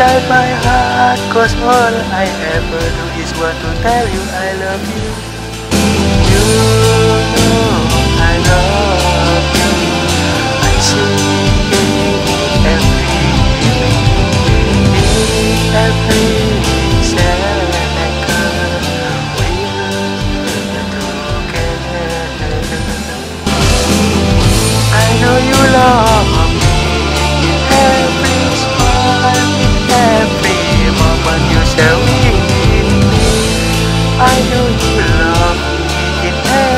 inside my heart Cause all I ever do is want to tell you I love you. You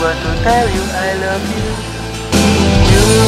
want to tell you I love you. You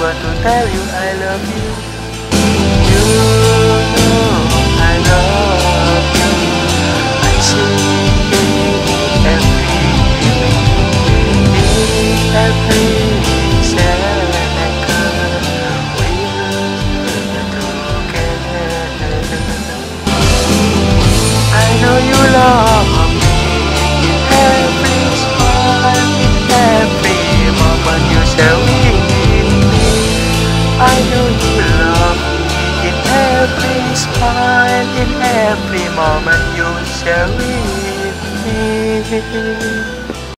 want to tell you I love you. every smile, in every moment you share with me.